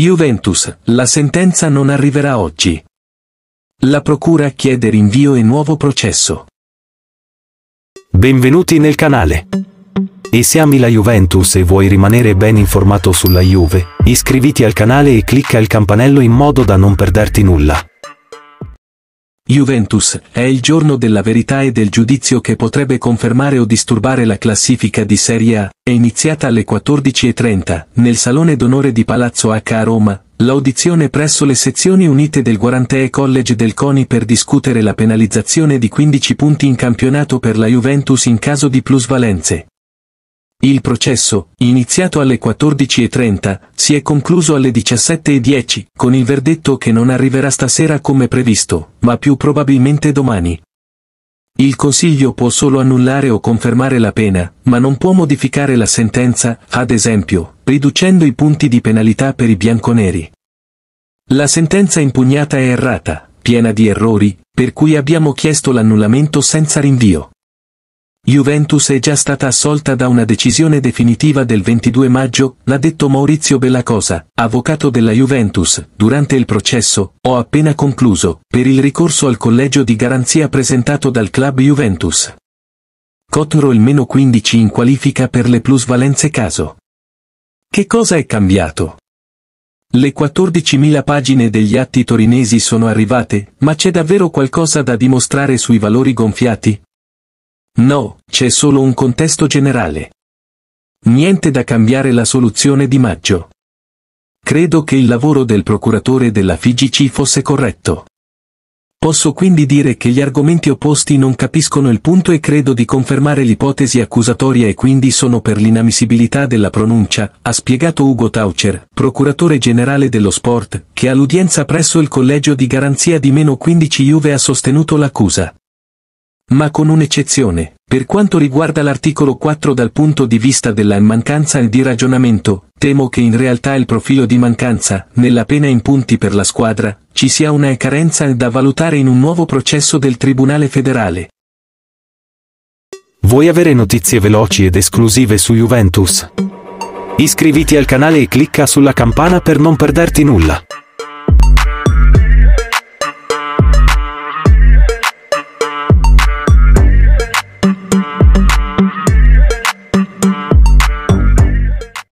Juventus, la sentenza non arriverà oggi. La procura chiede rinvio e nuovo processo. Benvenuti nel canale. E se ami la Juventus e vuoi rimanere ben informato sulla Juve, iscriviti al canale e clicca il campanello in modo da non perderti nulla. Juventus, è il giorno della verità e del giudizio che potrebbe confermare o disturbare la classifica di Serie A, è iniziata alle 14.30, nel Salone d'Onore di Palazzo H a Roma, l'audizione presso le sezioni unite del Guarantee College del CONI per discutere la penalizzazione di 15 punti in campionato per la Juventus in caso di plusvalenze. Il processo, iniziato alle 14.30, si è concluso alle 17.10, con il verdetto che non arriverà stasera come previsto, ma più probabilmente domani. Il Consiglio può solo annullare o confermare la pena, ma non può modificare la sentenza, ad esempio, riducendo i punti di penalità per i bianconeri. La sentenza impugnata è errata, piena di errori, per cui abbiamo chiesto l'annullamento senza rinvio. Juventus è già stata assolta da una decisione definitiva del 22 maggio, l'ha detto Maurizio Bellacosa, avvocato della Juventus, durante il processo, ho appena concluso, per il ricorso al collegio di garanzia presentato dal club Juventus. Cotro il meno 15 in qualifica per le plusvalenze caso. Che cosa è cambiato? Le 14.000 pagine degli atti torinesi sono arrivate, ma c'è davvero qualcosa da dimostrare sui valori gonfiati? No, c'è solo un contesto generale. Niente da cambiare la soluzione di maggio. Credo che il lavoro del procuratore della FIGC fosse corretto. Posso quindi dire che gli argomenti opposti non capiscono il punto e credo di confermare l'ipotesi accusatoria e quindi sono per l'inammissibilità della pronuncia, ha spiegato Ugo Taucher, procuratore generale dello sport, che all'udienza presso il collegio di garanzia di meno 15 Juve ha sostenuto l'accusa. Ma con un'eccezione, per quanto riguarda l'articolo 4 dal punto di vista della mancanza di ragionamento, temo che in realtà il profilo di mancanza, nella pena in punti per la squadra, ci sia una carenza da valutare in un nuovo processo del Tribunale federale. Vuoi avere notizie veloci ed esclusive su Juventus? Iscriviti al canale e clicca sulla campana per non perderti nulla.